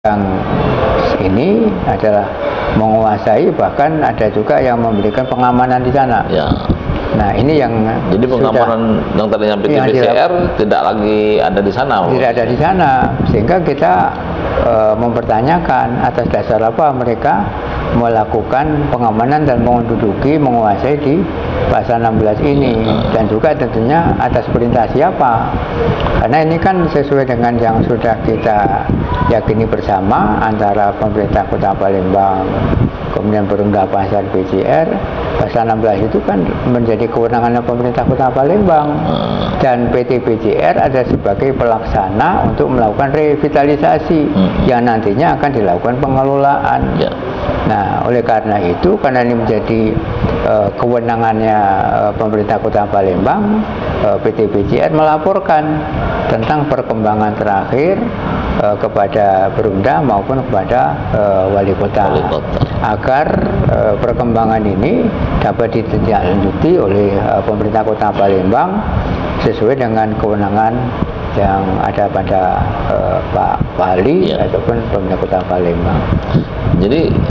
yang ini adalah menguasai bahkan ada juga yang memberikan pengamanan di sana. Ya. Nah ini yang Jadi pengamanan yang tadinya PT Yang BCR tidak lagi ada di sana. Tidak ada di sana sehingga kita eh, mempertanyakan atas dasar apa mereka melakukan pengamanan dan menduduki menguasai di pasal 16 ini. Dan juga tentunya atas perintah siapa. Karena ini kan sesuai dengan yang sudah kita yakini bersama antara pemerintah kota Palembang kemudian perumda pasar BCR pasal 16 itu kan menjadi kewenangan pemerintah kota Palembang. Dan PT BCR ada sebagai pelaksana untuk melakukan revitalisasi Hmm. yang nantinya akan dilakukan pengelolaan. Nah, oleh karena itu karena ini menjadi eh, kewenangannya eh, pemerintah Kota Palembang, eh, PT BCR melaporkan tentang perkembangan terakhir eh, kepada Perumda maupun kepada eh, wali kota Wali kota. agar eh, perkembangan ini dapat ditindaklanjuti oleh eh, pemerintah Kota Palembang sesuai dengan kewenangan yang ada pada eh, Pak Wali Ya. ataupun pemerintah Kota Palembang. Jadi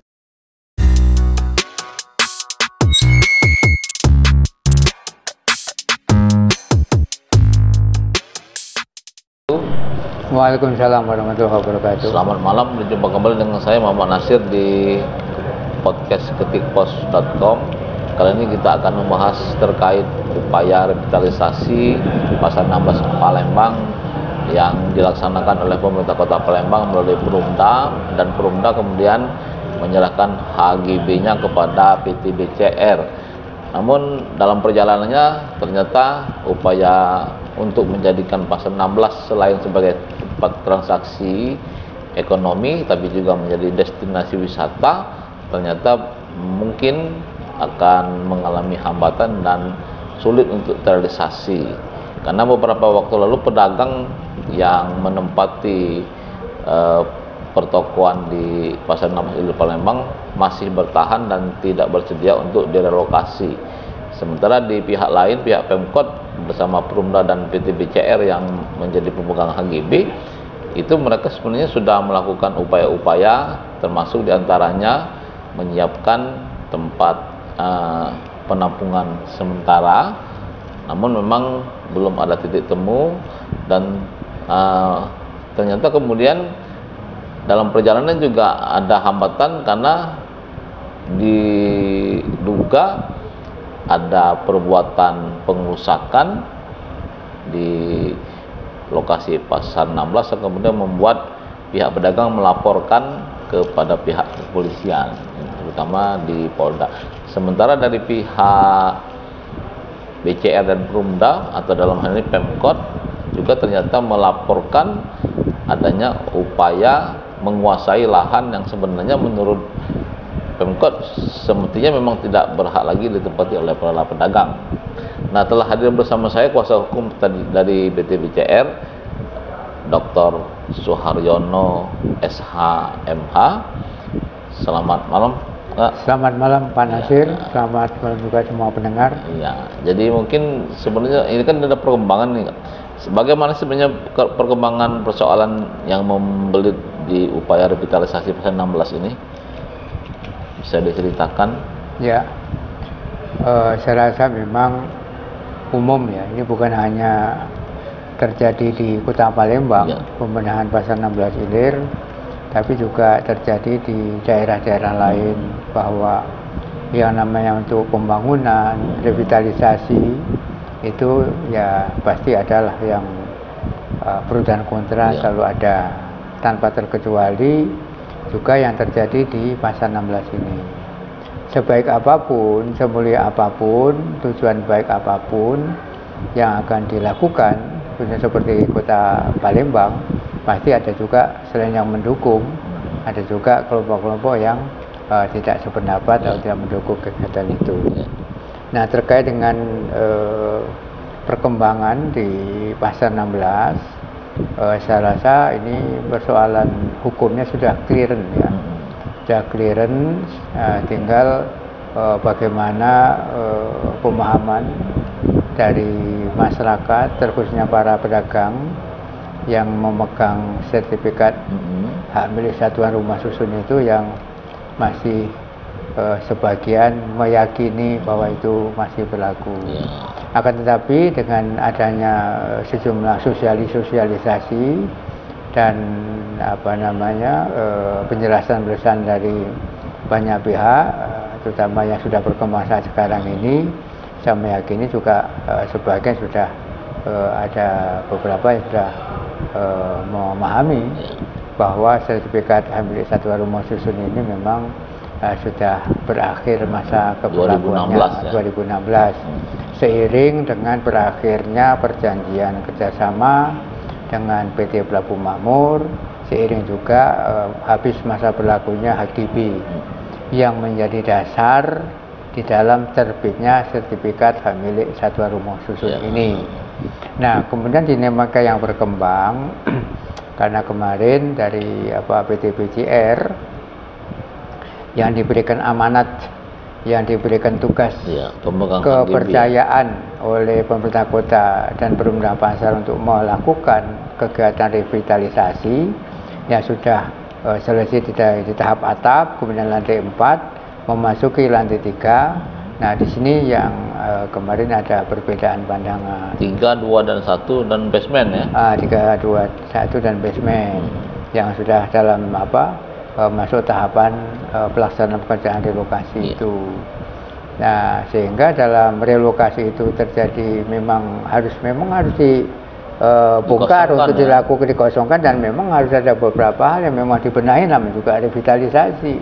Waalaikumsalam warahmatullahi wabarakatuh. selamat malam berjumpa kembali dengan saya Muhammad Nasir di podcast ketikpos.com. Kali ini kita akan membahas terkait upaya revitalisasi Pasar 16 Palembang yang dilaksanakan oleh pemerintah Kota Palembang melalui Perumda dan Perumda kemudian menyerahkan HGB-nya kepada PT BCR. Namun dalam perjalanannya ternyata upaya untuk menjadikan pasar 16 selain sebagai tempat transaksi ekonomi tapi juga menjadi destinasi wisata ternyata mungkin akan mengalami hambatan dan sulit untuk terrealisasi karena beberapa waktu lalu pedagang yang menempati eh, pertokoan di Pasar 16 Ilu Palembang masih bertahan dan tidak bersedia untuk direlokasi. Sementara di pihak lain, pihak Pemkot bersama Perumda dan PT BCR yang menjadi pemegang HGB itu mereka sebenarnya sudah melakukan upaya-upaya termasuk di antaranya menyiapkan tempat eh, penampungan sementara. Namun memang belum ada titik temu dan eh, ternyata kemudian dalam perjalanan juga ada hambatan karena diduga ada perbuatan pengerusakan di lokasi pasar 16 yang kemudian membuat pihak pedagang melaporkan kepada pihak kepolisian terutama di Polda. Sementara dari pihak BCR dan Perumda atau dalam hal ini Pemkot juga ternyata melaporkan adanya upaya menguasai lahan yang sebenarnya menurut Pemkot semestinya memang tidak berhak lagi ditempati oleh para pedagang. Nah, telah hadir bersama saya kuasa hukum tadi dari BTBCR Dr. Suharyono SHMH. Selamat malam. Selamat malam Pak Nasir, selamat malam juga semua pendengar. Iya, jadi mungkin sebenarnya ini kan ada perkembangan nih. Bagaimana sebenarnya ke- perkembangan persoalan yang membelit di upaya revitalisasi pasal 16 ini? Bisa diceritakan? Ya, eh, saya rasa memang umum ya, ini bukan hanya terjadi di Kota Palembang, Ya. pembenahan pasar 16 Ilir, tapi juga terjadi di daerah-daerah lain bahwa yang namanya untuk pembangunan, revitalisasi itu ya pasti adalah yang eh, pro dan kontra Ya. selalu ada tanpa terkecuali juga yang terjadi di pasar 16 ini sebaik apa pun, semulia apa pun, tujuan baik apa pun yang akan dilakukan, khususnya seperti kota Palembang, pasti ada juga selain yang mendukung, ada juga kelompok-kelompok yang eh, tidak sependapat atau tidak mendukung kegiatan itu. Nah terkait dengan eh, perkembangan di pasar 16, eh, saya rasa ini persoalan hukumnya sudah clear ya Mm-mm. sudah clearance eh, tinggal eh, bagaimana eh, pemahaman dari masyarakat terkhususnya para pedagang yang memegang sertifikat Mm-mm. hak milik satuan rumah susun itu yang masih eh, sebagian meyakini bahwa itu masih berlaku. Ya. Akan tetapi dengan adanya sejumlah sosialisasi dan apa namanya eh, penjelasan-penjelasan dari banyak pihak, eh, terutama yang sudah berkembang saat sekarang ini, saya meyakini juga eh, sebagian sudah ada beberapa yang sudah memahami bahwa sertifikat milik satuan rumah susun ini memang uh, sudah berakhir masa keberlakuannya 2016 ya? 2016 seiring dengan berakhirnya perjanjian kerjasama dengan PT Pelabuhan Makmur seiring juga uh, habis masa berlakunya HDB yang menjadi dasar di dalam terbitnya sertifikat hak milik satuan rumah susun Ya. ini. Nah, kemudian dinamika yang berkembang karena kemarin dari apa PT PCR yang diberikan amanat, yang diberikan tugas Ya, KGB. kepercayaan oleh pemerintah kota dan pemerintah pasar untuk melakukan kegiatan revitalisasi yang sudah eh, selesai di, di tahap atap, kemudian lantai 4, memasuki lantai 3. Nah, di sini yang eh, kemarin ada perbedaan pandangan. tiga dua dan satu dan basement ya Ah, tiga dua satu dan basement yang sudah dalam apa eh, masuk tahapan eh, pelaksanaan pekerjaan relokasi Iya. itu. Nah, sehingga dalam relokasi itu terjadi memang harus memang harus dibongkar Dikosongkan untuk ya. dilakukan dikosongkan dan memang harus ada beberapa hal yang memang dibenahi namanya juga revitalisasi.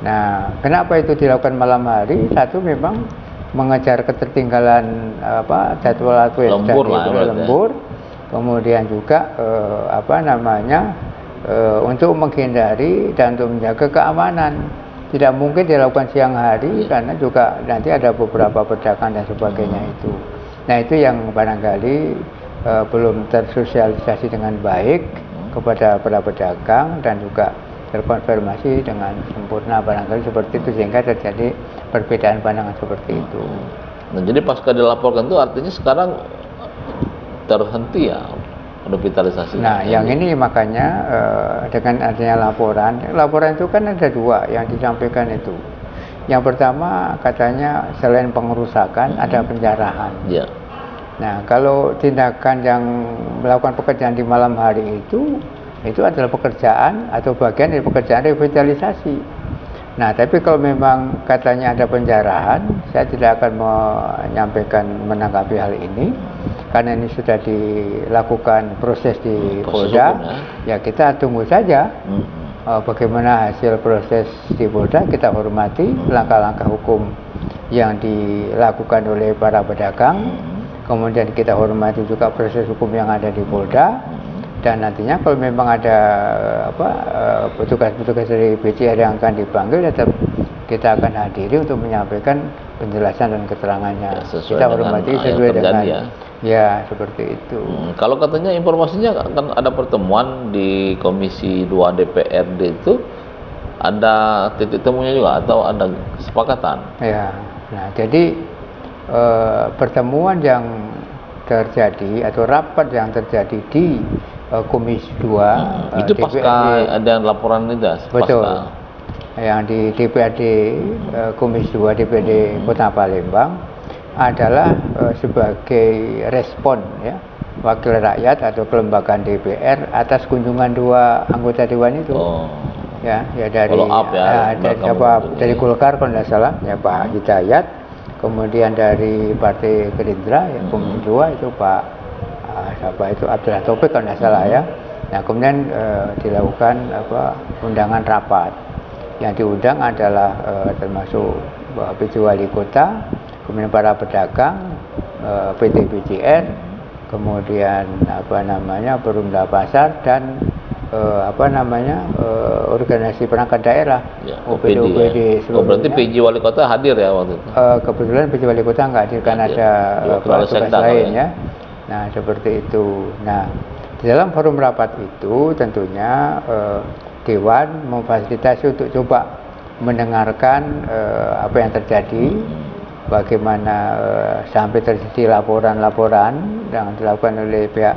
Nah, kenapa itu dilakukan malam hari? Satu memang mengejar ketertinggalan apa jadwal yang Lembur lah, ya. lembur. Kemudian juga eh, apa namanya eh, untuk menghindari dan untuk menjaga keamanan. Tidak mungkin dilakukan siang hari karena juga nanti ada beberapa pedagang dan sebagainya itu. Nah itu yang barangkali eh, belum tersosialisasi dengan baik kepada para pedagang dan juga terkonfirmasi dengan sempurna barangkali seperti itu sehingga terjadi perbedaan pandangan seperti itu. nah jadi pasca dilaporkan itu artinya sekarang terhenti ya revitalisasi Nah, yang ini makanya eh, dengan adanya laporan, laporan itu kan ada dua yang disampaikan itu. Yang pertama katanya selain pengerusakan ada penjarahan. ya Nah, kalau tindakan yang melakukan pekerjaan di malam hari itu, itu adalah pekerjaan atau bagian dari pekerjaan revitalisasi. Nah, tapi kalau memang katanya ada penjarahan, saya tidak akan menyampaikan menanggapi hal ini karena ini sudah dilakukan proses di Proses Polda. hukum, Ya kita tunggu saja Hmm. eh, bagaimana hasil proses di Polda. Kita hormati langkah-langkah hukum yang dilakukan oleh para pedagang. Kemudian kita hormati juga proses hukum yang ada di Polda dan nantinya kalau memang ada eh, apa eh, petugas-petugas dari BCR yang akan dipanggil tetap kita akan hadiri untuk menyampaikan penjelasan dan keterangannya. Ya, sesuai kita hormati yang sesuai dengan ya. ya seperti itu. Hmm, kalau katanya informasinya akan ada pertemuan di Komisi 2 DPRD itu ada titik temunya juga atau ada kesepakatan Ya, nah jadi eh, pertemuan yang terjadi atau rapat yang terjadi di eh, Komisi 2 eh, itu pasca DPRD ada laporan itu ya, betul. Pasca yang di DPRD eh, Komisi 2 DPRD Kota Palembang adalah sebagai respon ya wakil rakyat atau kelembagaan DPR atas kunjungan dua anggota dewan itu. Oh. Ya ya dari up ya, ah, dari itu. dari Golkar kalau tidak salah ya Pak Hidayat kemudian dari Partai Gerindra ya Komisi dua itu Pak ah, siapa itu Abdullah Taufik kalau tidak salah ya nah kemudian eh, dilakukan apa undangan rapat yang diundang adalah eh, termasuk Pak PJ Wali Kota kemudian para pedagang eh, PT BCR kemudian apa namanya Perumda Pasar dan eh, apa namanya eh, organisasi perangkat daerah ya, OPD OPD, OPD ya. oh, berarti. PJ Wali Kota hadir ya waktu itu Eh, kebetulan PJ Wali Kota nggak hadir karena Hadir. ada eh, kepala tugas lain kalau ya. Nah seperti itu. Nah di dalam forum rapat itu tentunya eh, Dewan memfasilitasi untuk coba mendengarkan eh, apa yang terjadi, bagaimana eh, sampai terjadi laporan-laporan yang dilakukan oleh pihak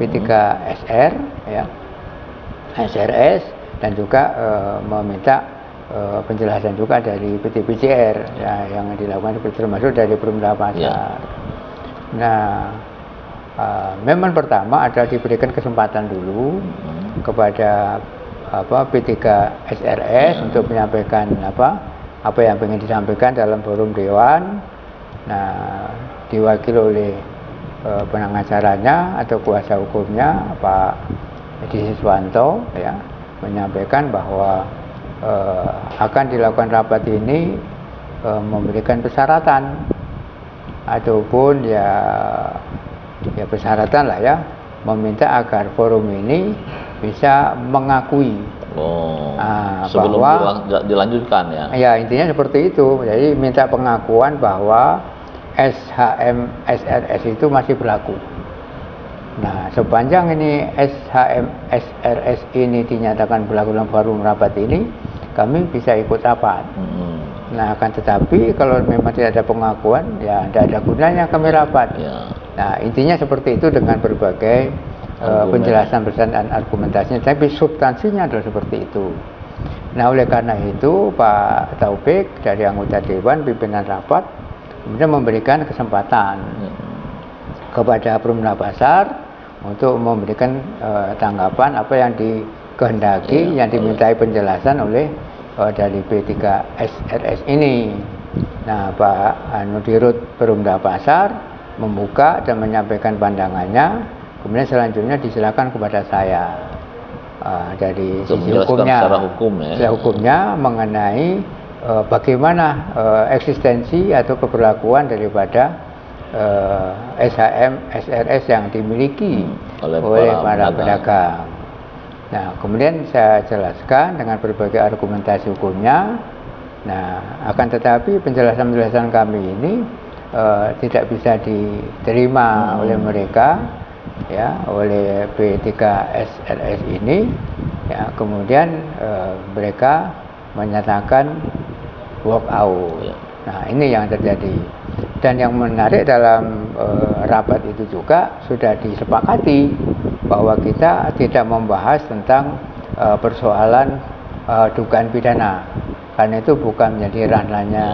P3SR ya SRS dan juga eh, meminta eh, penjelasan juga dari PT PCR ya, yang dilakukan termasuk dari Perumda Pasar. Ya. Nah, eh, memang pertama adalah diberikan kesempatan dulu Hmm. kepada apa P3 SRS Ya. untuk menyampaikan apa apa yang ingin disampaikan dalam forum dewan. Nah, diwakili oleh eh, pengacaranya atau kuasa hukumnya Pak Edi Siswanto ya menyampaikan bahwa eh, akan dilakukan rapat ini eh, memberikan persyaratan ataupun ya ya persyaratan lah ya meminta agar forum ini bisa mengakui Oh. Ah, Sebelum bahwa- dilang- dilanjutkan ya. ya intinya seperti itu jadi minta pengakuan bahwa SHM SRS itu masih berlaku nah sepanjang ini SHM SRS ini dinyatakan berlaku dalam forum rapat ini kami bisa ikut rapat Hmm. nah akan tetapi kalau memang tidak ada pengakuan ya tidak ada gunanya kami rapat Ya. Nah, intinya seperti itu dengan berbagai Argumen. penjelasan dan argumentasinya, tapi substansinya adalah seperti itu. Nah, oleh karena itu Pak Taufik dari anggota dewan pimpinan rapat kemudian memberikan kesempatan Hmm. kepada Perumda Pasar untuk memberikan eh, tanggapan apa yang dikehendaki, Iya, yang dimintai penjelasan oleh eh, dari P3 SRS ini. Nah, Pak Anu Dirut Perumda Pasar membuka dan menyampaikan pandangannya, kemudian selanjutnya disilakan kepada saya eh, dari Untuk sisi hukumnya, secara hukum ya. secara hukumnya mengenai eh, bagaimana eh, eksistensi atau keberlakuan daripada eh, SHM SRS yang dimiliki Hmm, oleh oleh, para pedagang. Nah, kemudian saya jelaskan dengan berbagai argumentasi hukumnya. Nah, akan tetapi penjelasan-penjelasan kami ini eh, tidak bisa diterima Hmm. oleh mereka, ya, oleh P3 SRS ini. Ya, kemudian eh, mereka menyatakan walk out. Ya. Nah, ini yang terjadi. Dan yang menarik dalam eh, rapat itu juga sudah disepakati bahwa kita tidak membahas tentang eh, persoalan eh, dugaan pidana. Karena itu bukan menjadi ranahnya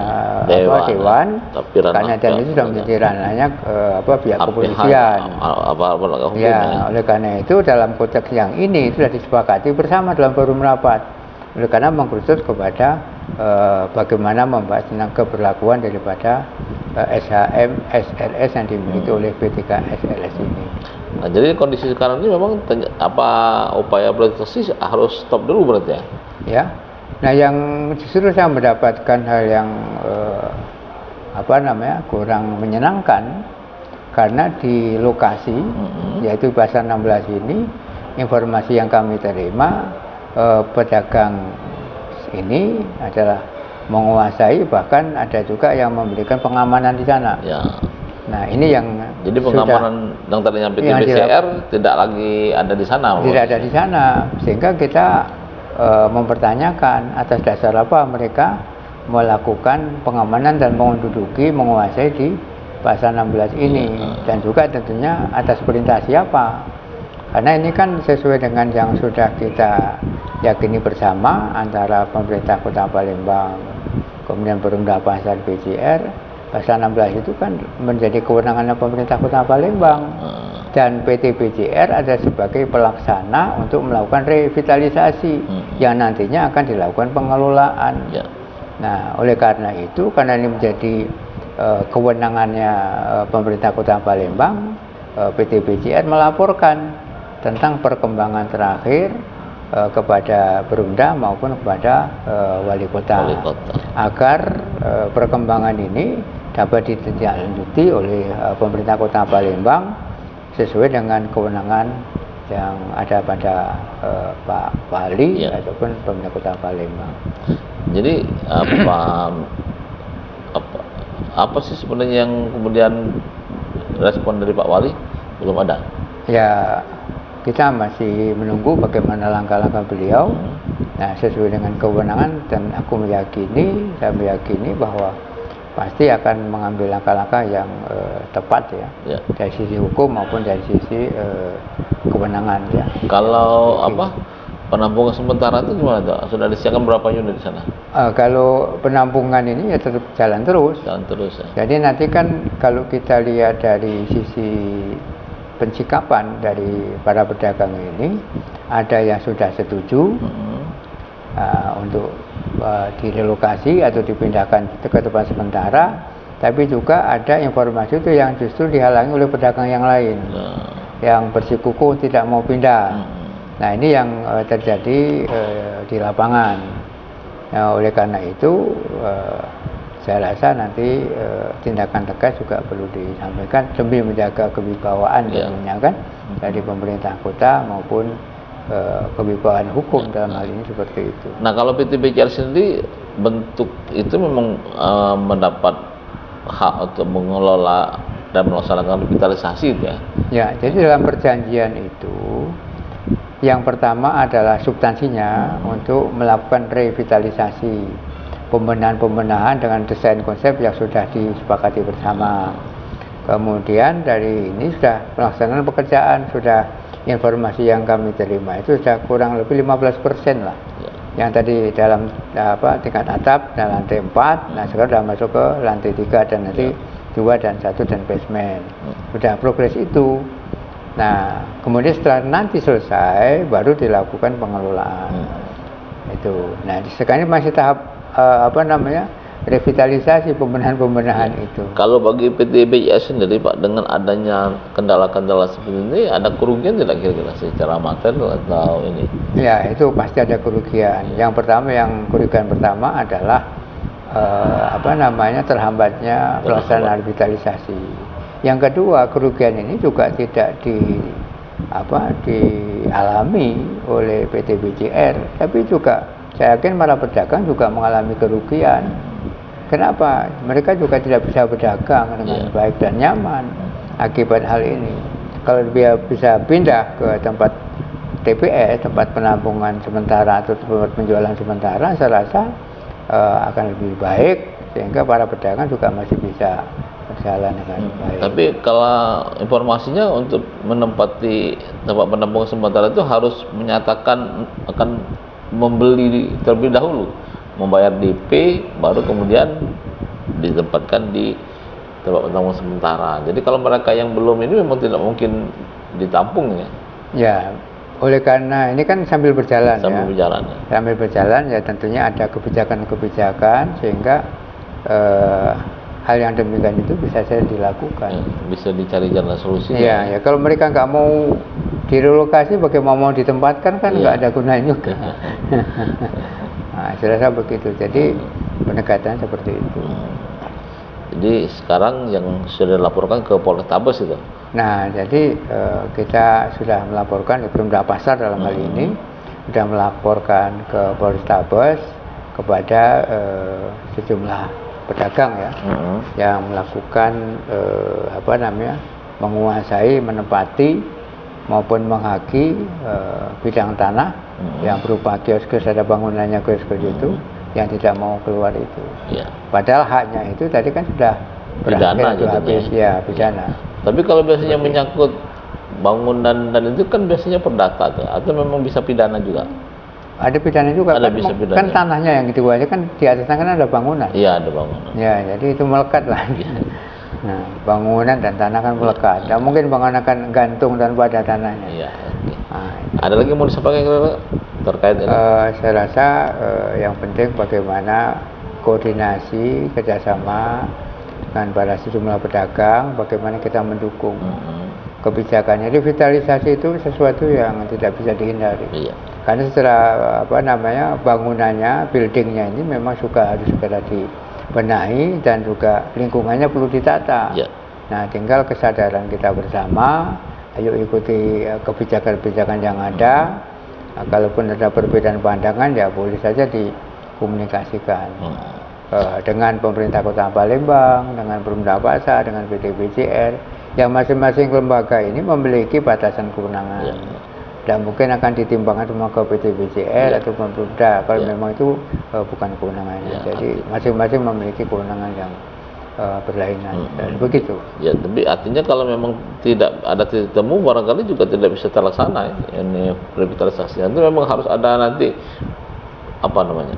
eh, Dewan, apa, dewan, tapi ranah karena dan itu sudah menjadi ranahnya eh, apa pihak Hak- kepolisian. apa apa hukum Ya, oleh karena itu dalam konteks yang ini sudah disepakati bersama dalam forum rapat. Oleh karena mengkhusus kepada eh, bagaimana membahas tentang keberlakuan daripada eh, SHM SRS yang dimiliki Hmm. oleh P3 SRS ini. Nah, jadi kondisi sekarang ini memang apa upaya prestasi harus stop dulu berarti ya. Ya. Nah, yang justru saya mendapatkan hal yang eh, apa namanya kurang menyenangkan karena di lokasi Mhm. yaitu pasar 16 ini informasi yang kami terima eh, pedagang ini adalah menguasai bahkan ada juga yang memberikan pengamanan di sana. Ya. Nah ini yang Jadi sudah pengamanan yang tadinya Yang PTBCR tidak lagi ada di sana. tidak ada di sana sehingga kita eh, mempertanyakan atas dasar apa mereka melakukan pengamanan dan menduduki menguasai di pasar 16 ini. Dan juga tentunya atas perintah siapa. Karena ini kan sesuai dengan yang sudah kita yakini bersama antara pemerintah kota Palembang kemudian Perumda Pasar BCR pasar 16 itu kan menjadi kewenangan pemerintah kota Palembang Hmm. dan PT BCR ada sebagai pelaksana untuk melakukan revitalisasi Hmm. yang nantinya akan dilakukan pengelolaan. Ya. Nah, oleh karena itu karena ini menjadi eh, kewenangannya eh, pemerintah Kota Palembang, eh, PT BCR melaporkan tentang perkembangan terakhir eh, kepada Perumda maupun kepada eh, wali kota Wali kota. agar eh, perkembangan ini dapat ditindaklanjuti oleh eh, pemerintah Kota Palembang sesuai dengan kewenangan yang ada pada eh, Pak Wali Ya. ataupun pemerintah Kota Palembang. Jadi apa apa apa sih sebenarnya yang kemudian respon dari Pak Wali belum ada. Ya kita masih menunggu bagaimana langkah-langkah beliau. Nah sesuai dengan kewenangan dan aku meyakini, saya meyakini bahwa pasti akan mengambil langkah-langkah yang eh, tepat ya Ya. dari sisi hukum maupun dari sisi eh, kewenangan ya. Kalau Oke. apa penampungan sementara itu gimana tuh? Sudah disiapkan berapa unit di sana? Eh, kalau penampungan ini ya tetap jalan terus. Jalan terus ya. Jadi nanti kan kalau kita lihat dari sisi pensikapan dari para pedagang ini, ada yang sudah setuju Mm-mm. uh, untuk uh, direlokasi atau dipindahkan ke tempat sementara, tapi juga ada informasi itu yang justru dihalangi oleh pedagang yang lain, Nah, yang bersikukuh tidak mau pindah. mm-mm. Nah ini yang eh, terjadi eh, di lapangan. Nah, oleh karena itu eh, saya rasa nanti eh, tindakan tegas juga perlu disampaikan demi menjaga kewibawaan Ya. tentunya kan dari pemerintah kota maupun eh, kewibawaan hukum dalam hal ini seperti itu. Nah kalau PT BCR sendiri bentuk itu memang eh, mendapat hak untuk mengelola dan melaksanakan revitalisasi itu ya. Ya, jadi dalam perjanjian itu yang pertama adalah substansinya untuk melakukan revitalisasi pembenahan-pembenahan dengan desain konsep yang sudah disepakati bersama. Kemudian dari ini sudah pelaksanaan pekerjaan sudah informasi yang kami terima itu sudah kurang lebih 15 persen lah. Ya. Yang tadi dalam apa tingkat atap dan lantai 4, nah sekarang sudah masuk ke lantai 3 dan nanti dua dan satu dan basement. Sudah progres itu. Nah, kemudian setelah nanti selesai baru dilakukan pengelolaan. Hmm. Itu. Nah, sekarang ini masih tahap eh, apa namanya? Revitalisasi pembenahan-pembenahan itu. Kalau bagi PT BCR sendiri Pak dengan adanya kendala-kendala seperti ini ada kerugian tidak kira-kira secara material atau ini? Ya, itu pasti ada kerugian. Yang pertama yang kerugian pertama adalah eh, apa namanya terhambatnya pelaksanaan revitalisasi. Yang kedua, kerugian ini juga tidak di apa dialami oleh PT BCR, tapi juga saya yakin para pedagang juga mengalami kerugian. Kenapa? Mereka juga tidak bisa berdagang dengan Iya. baik dan nyaman akibat hal ini. Kalau dia bisa pindah ke tempat TPS, tempat penampungan sementara atau tempat penjualan sementara, saya rasa eh, akan lebih baik sehingga para pedagang juga masih bisa berjalan dengan baik. Tapi kalau informasinya untuk menempati tempat penampungan sementara itu harus menyatakan akan membeli terlebih dahulu, membayar DP, baru kemudian ditempatkan di tempat penampungan sementara. Jadi kalau mereka yang belum ini memang tidak mungkin ditampung ya, Ya, oleh karena ini kan sambil berjalan sambil ya. berjalan. ya. Sambil berjalan ya tentunya ada kebijakan-kebijakan sehingga eh, hal yang demikian itu bisa saja dilakukan. Ya, bisa dicari jalan solusinya. Iya, ya kalau mereka nggak mau direlokasi, bagaimana mau ditempatkan kan nggak Iya. ada gunanya juga. nah, saya begitu. Jadi pendekatan seperti itu. Hmm. Jadi sekarang yang sudah dilaporkan ke Polrestabes itu. Nah, jadi eh, kita sudah melaporkan ke Pemda Pasar dalam hal Hmm. ini sudah melaporkan ke Polrestabes kepada eh, sejumlah pedagang ya Mm-mm. yang melakukan eh, apa namanya menguasai, menempati maupun menghaki eh, bidang tanah Hmm. yang berupa kios-kios ada bangunannya kios-kios itu yang tidak mau keluar itu. Iya. Padahal haknya itu tadi kan sudah Pidana berakhir itu jadinya. habis ya pidana. Tapi kalau biasanya menyangkut bangunan dan itu kan biasanya perdata tuh, atau memang bisa pidana juga? Ada pidana juga Ada kan, bisa kan pidana. tanahnya yang itu aja kan di atasnya kan ada bangunan. Iya ada bangunan. Ya, jadi itu melekat lah. Nah, bangunan dan tanah kan melekat. Tidak mungkin bangunan akan gantung tanpa ada tanahnya. Iya. oke. Nah, Ada lagi mau disampaikan terkait ini? eh, saya rasa eh, yang penting bagaimana koordinasi kerjasama dengan para sejumlah pedagang, bagaimana kita mendukung Mm-mm. kebijakannya. Revitalisasi itu sesuatu yang tidak bisa dihindari. Iya. Karena secara apa namanya bangunannya, buildingnya ini memang juga harus segera dibenahi dan juga lingkungannya perlu ditata. Iya. Nah, tinggal kesadaran kita bersama, ayo ikuti eh, kebijakan-kebijakan yang ada. Nah, kalaupun ada perbedaan pandangan ya boleh saja dikomunikasikan Mm. Eh, dengan pemerintah Kota Palembang, dengan Pemda Pasar, dengan PT BCR, yang masing-masing lembaga ini memiliki batasan kewenangan Iya. Dan mungkin akan ditimbangkan semua ke PT BCR Iya. atau Pemda kalau Iya. memang itu eh, bukan kewenangannya. Iya, Jadi masing-masing memiliki kewenangan yang eh, berlainan Hmm. dan begitu. Ya, tapi artinya kalau memang tidak ada titik temu barangkali juga tidak bisa terlaksana ya, ini revitalisasi. Itu memang harus ada nanti apa namanya?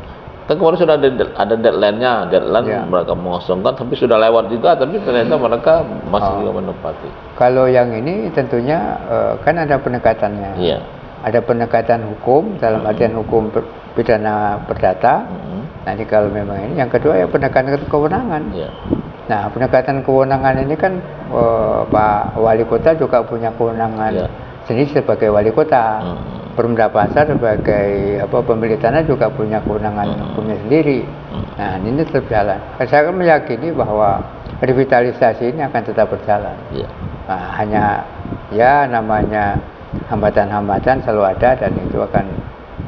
Kan kemarin sudah ada ada deadline-nya, deadline Ya. mereka mengosongkan tapi sudah lewat juga tapi ternyata mereka masih Oh. juga menepati. Kalau yang ini tentunya eh, kan ada pendekatannya. Iya. Ada pendekatan hukum dalam artian hukum per- pidana perdata. Mm, Nanti kalau memang ini, yang kedua ya pendekatan kewenangan. Iya. Nah, pendekatan kewenangan ini kan eh, Pak Wali Kota juga punya kewenangan Iya. sendiri sebagai Wali Kota. Mm, Perumda Pasar sebagai apa pemilik tanah juga punya kewenangan hukumnya sendiri. Nah, ini tetap jalan. Saya kan meyakini bahwa revitalisasi ini akan tetap berjalan. Iya. Nah, hanya ya namanya hambatan-hambatan selalu ada dan itu akan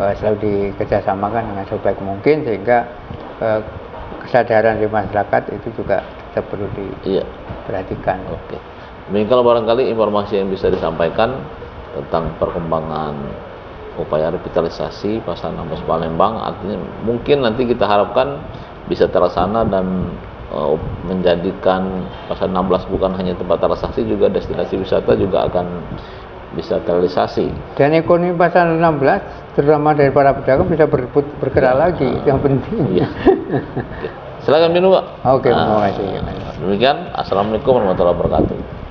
eh, selalu dikerjasamakan dengan sebaik mungkin sehingga eh, kesadaran di masyarakat itu juga tetap perlu Iya. diperhatikan. Oke. Mungkin kalau barangkali informasi yang bisa disampaikan tentang perkembangan upaya revitalisasi Pasar 16 Palembang artinya mungkin nanti kita harapkan bisa terlaksana dan eh, menjadikan Pasar 16 bukan hanya tempat transaksi juga destinasi wisata juga akan bisa terrealisasi. Dan ekonomi pasar 16 terutama dari para pedagang bisa berput- bergerak lagi itu yang penting. Iya. Silakan minum, Pak. Oke, Nah, terima kasih. Demikian, Assalamualaikum warahmatullahi wabarakatuh.